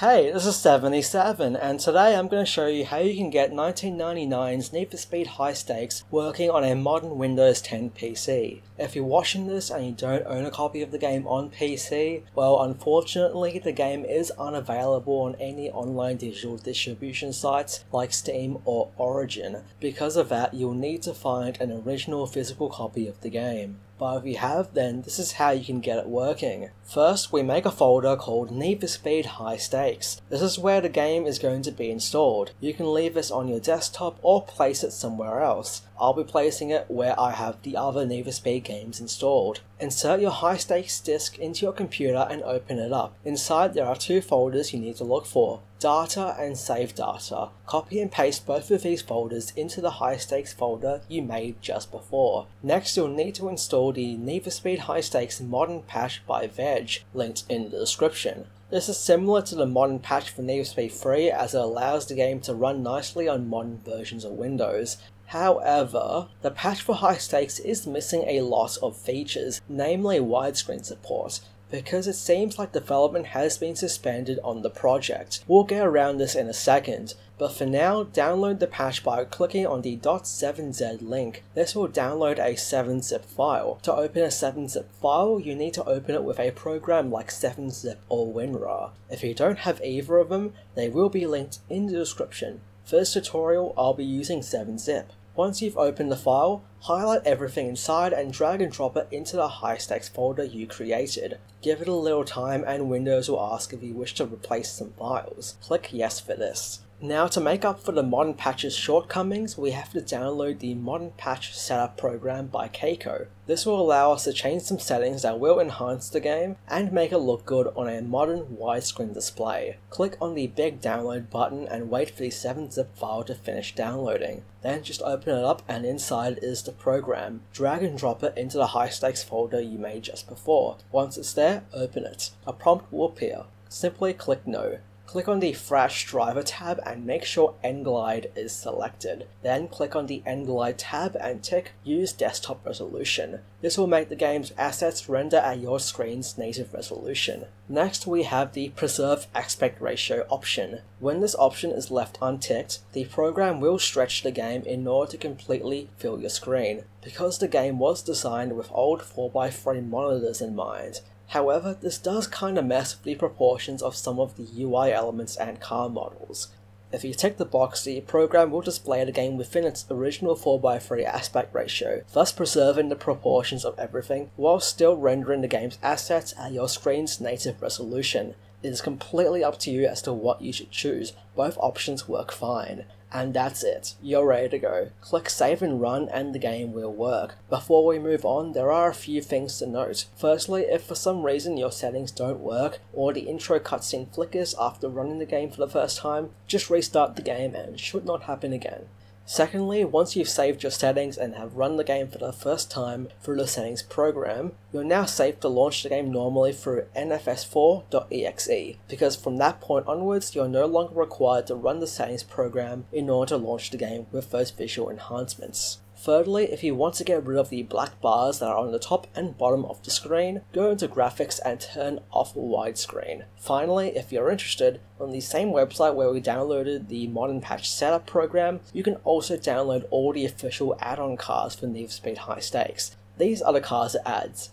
Hey, this is 77, and today I'm going to show you how you can get 1999's Need for Speed High Stakes working on a modern Windows 10 PC. If you're watching this and you don't own a copy of the game on PC, well unfortunately the game is unavailable on any online digital distribution sites like Steam or Origin. Because of that, you'll need to find an original physical copy of the game. But if you have, then this is how you can get it working. First, we make a folder called Need for Speed High Stakes. This is where the game is going to be installed. You can leave this on your desktop or place it somewhere else. I'll be placing it where I have the other Need for Speed games installed. Insert your high stakes disk into your computer and open it up. Inside there are two folders you need to look for, data and save data. Copy and paste both of these folders into the high stakes folder you made just before. Next you'll need to install the Need for Speed High Stakes modern patch by Veg, linked in the description. This is similar to the modern patch for Need for Speed 3 as it allows the game to run nicely on modern versions of Windows. However, the patch for high stakes is missing a lot of features, namely widescreen support, because it seems like development has been suspended on the project. We'll get around this in a second, but for now, download the patch by clicking on the .7z link. This will download a 7-zip file. To open a 7-zip file, you need to open it with a program like 7-zip or WinRAR. If you don't have either of them, they will be linked in the description. For this tutorial, I'll be using 7-zip. Once you've opened the file, highlight everything inside and drag and drop it into the high stakes folder you created. Give it a little time and Windows will ask if you wish to replace some files. Click yes for this. Now to make up for the Modern Patch's shortcomings, we have to download the Modern Patch Setup program by Keiko. This will allow us to change some settings that will enhance the game and make it look good on a modern widescreen display. Click on the big download button and wait for the 7-zip file to finish downloading. Then just open it up and inside is the program. Drag and drop it into the high stakes folder you made just before. Once it's there, open it. A prompt will appear. Simply click no. Click on the Fresh Driver tab and make sure nGlide is selected. Then click on the nGlide tab and tick Use Desktop Resolution. This will make the game's assets render at your screen's native resolution. Next we have the Preserve Aspect Ratio option. When this option is left unticked, the program will stretch the game in order to completely fill your screen. Because the game was designed with old 4x3 monitors in mind, However, this does kinda mess with the proportions of some of the UI elements and car models. If you tick the box, the program will display the game within its original 4x3 aspect ratio, thus preserving the proportions of everything while still rendering the game's assets at your screen's native resolution. It is completely up to you as to what you should choose, both options work fine. And that's it, you're ready to go. Click save and run and the game will work. Before we move on, there are a few things to note. Firstly, if for some reason your settings don't work, or the intro cutscene flickers after running the game for the first time, just restart the game and it should not happen again. Secondly, once you've saved your settings and have run the game for the first time through the settings program, you're now safe to launch the game normally through nfs4.exe, because from that point onwards you're no longer required to run the settings program in order to launch the game with those visual enhancements. Thirdly, if you want to get rid of the black bars that are on the top and bottom of the screen, go into graphics and turn off widescreen. Finally, if you're interested, on the same website where we downloaded the Modern Patch Setup program, you can also download all the official add-on cars for Need for Speed High Stakes. These are the cars it adds.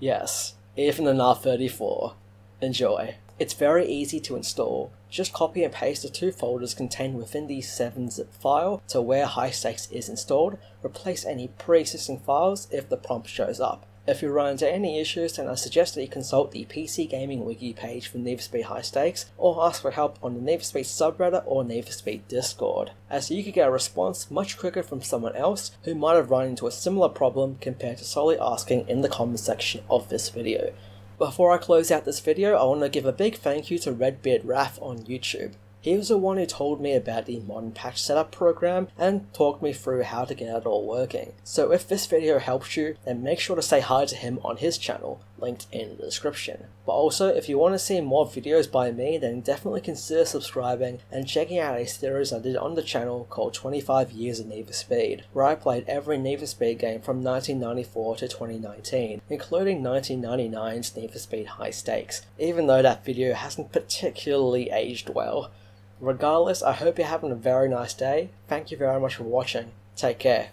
Yes, even an R34. Enjoy. It's very easy to install. Just copy and paste the two folders contained within the 7-zip file to where high stakes is installed, replace any pre-existing files if the prompt shows up. If you run into any issues, then I suggest that you consult the PC Gaming Wiki page for Need for Speed High Stakes, or ask for help on the Need Speed subreddit or Need Speed Discord, as you could get a response much quicker from someone else who might have run into a similar problem compared to solely asking in the comment section of this video. Before I close out this video, I want to give a big thank you to Redbeard Raph on YouTube. He was the one who told me about the modern patch setup program and talked me through how to get it all working. So if this video helps you, then make sure to say hi to him on his channel. Linked in the description. But also, if you want to see more videos by me, then definitely consider subscribing and checking out a series I did on the channel called 25 Years of Need Speed, where I played every Need Speed game from 1994 to 2019, including 1999's Need Speed High Stakes, even though that video hasn't particularly aged well. Regardless, I hope you're having a very nice day. Thank you very much for watching. Take care.